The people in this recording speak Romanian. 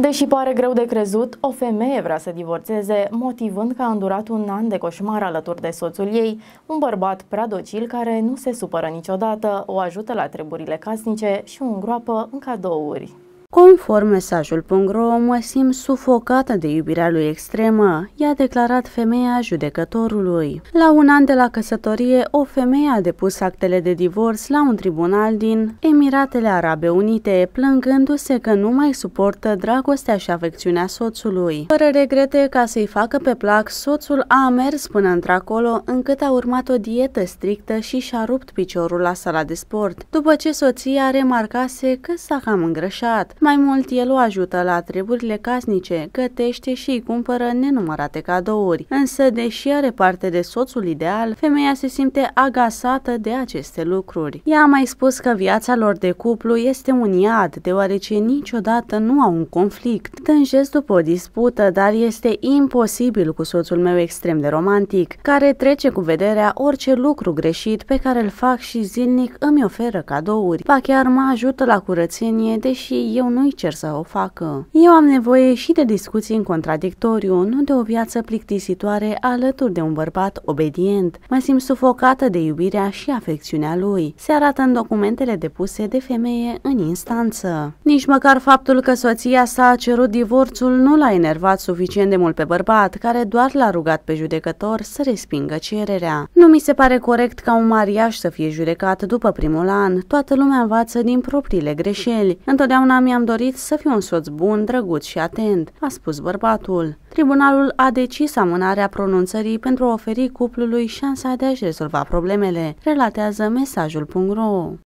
Deși pare greu de crezut, o femeie vrea să divorțeze, motivând că a îndurat un an de coșmar alături de soțul ei, un bărbat prea docil care nu se supără niciodată, o ajută la treburile casnice și o îngroapă în cadouri. Conform mesajul.ro, mă simt sufocată de iubirea lui extremă, i-a declarat femeia judecătorului. La un an de la căsătorie, o femeie a depus actele de divorț la un tribunal din Emiratele Arabe Unite, plângându-se că nu mai suportă dragostea și afecțiunea soțului. Fără regrete ca să-i facă pe plac, soțul a mers până într-acolo, încât a urmat o dietă strictă și și-a rupt piciorul la sala de sport, după ce soția remarcase că s-a cam îngrășat. Mai mult, el o ajută la treburile casnice, gătește și îi cumpără nenumărate cadouri. Însă, deși are parte de soțul ideal, femeia se simte agasată de aceste lucruri. Ea a mai spus că viața lor de cuplu este un iad, deoarece niciodată nu au un conflict. Tânjesc după o dispută, dar este imposibil cu soțul meu extrem de romantic, care trece cu vederea orice lucru greșit pe care îl fac și zilnic îmi oferă cadouri. Ba chiar mă ajută la curățenie, deși eu nu-i cer să o facă. Eu am nevoie și de discuții în contradictoriu, nu de o viață plictisitoare alături de un bărbat obedient. Mă simt sufocată de iubirea și afecțiunea lui. Se arată în documentele depuse de femeie în instanță. Nici măcar faptul că soția sa a cerut divorțul nu l-a enervat suficient de mult pe bărbat, care doar l-a rugat pe judecător să respingă cererea. Nu mi se pare corect ca un mariaj să fie judecat după primul an. Toată lumea învață din propriile greșeli. Întotdeauna mi-am mi-am dorit să fiu un soț bun, drăguț și atent, a spus bărbatul. Tribunalul a decis amânarea pronunțării pentru a oferi cuplului șansa de a-și rezolva problemele, relatează mesajul.ro.